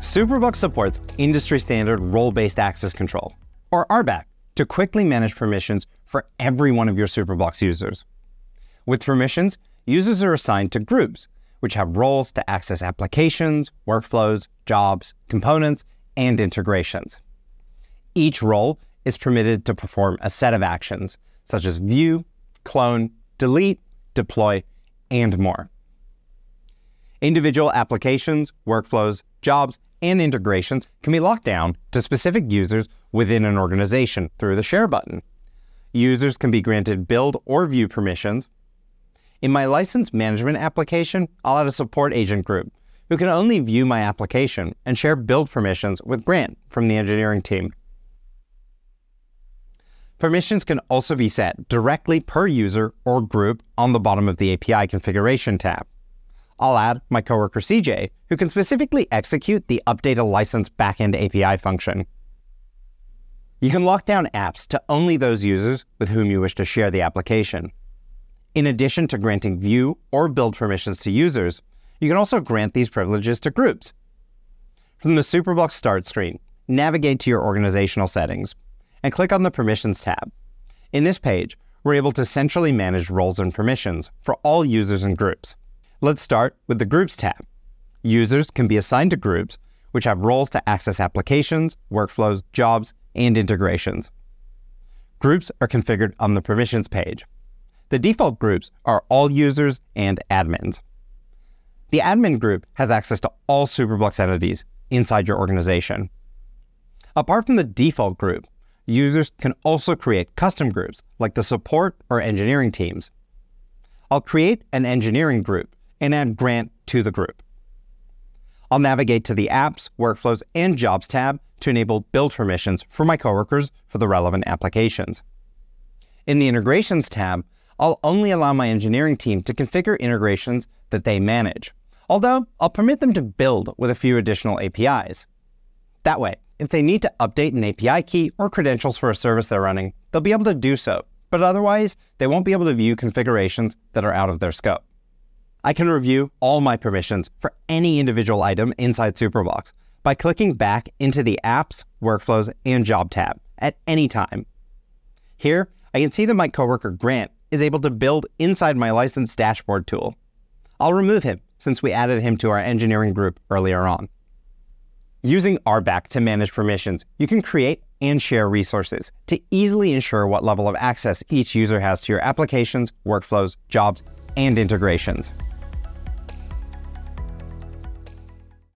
Superblocks supports industry standard role based access control, or RBAC, to quickly manage permissions for every one of your Superblocks users. With permissions, users are assigned to groups, which have roles to access applications, workflows, jobs, components, and integrations. Each role is permitted to perform a set of actions, such as view, clone, delete, deploy, and more. Individual applications, workflows, jobs, and integrations can be locked down to specific users within an organization through the Share button. Users can be granted build or view permissions. In my license management application, I'll add a support agent group who can only view my application and share build permissions with Grant from the engineering team. Permissions can also be set directly per user or group on the bottom of the API configuration tab. I'll add my coworker CJ, who can specifically execute the update a license backend API function. You can lock down apps to only those users with whom you wish to share the application. In addition to granting view or build permissions to users, you can also grant these privileges to groups. From the Superblocks Start screen, navigate to your organizational settings and click on the Permissions tab. In this page, we're able to centrally manage roles and permissions for all users and groups. Let's start with the Groups tab. Users can be assigned to groups which have roles to access applications, workflows, jobs, and integrations. Groups are configured on the Permissions page. The default groups are all users and admins. The admin group has access to all Superblocks entities inside your organization. Apart from the default group, users can also create custom groups like the support or engineering teams. I'll create an engineering group and add Grant to the group. I'll navigate to the Apps, Workflows, and Jobs tab to enable build permissions for my coworkers for the relevant applications. In the Integrations tab, I'll only allow my engineering team to configure integrations that they manage, although I'll permit them to build with a few additional APIs. That way, if they need to update an API key or credentials for a service they're running, they'll be able to do so, but otherwise, they won't be able to view configurations that are out of their scope. I can review all my permissions for any individual item inside Superblocks by clicking back into the Apps, Workflows, and Job tab at any time. Here, I can see that my coworker Grant is able to build inside my license dashboard tool. I'll remove him since we added him to our engineering group earlier on. Using RBAC to manage permissions, you can create and share resources to easily ensure what level of access each user has to your applications, workflows, jobs, and integrations.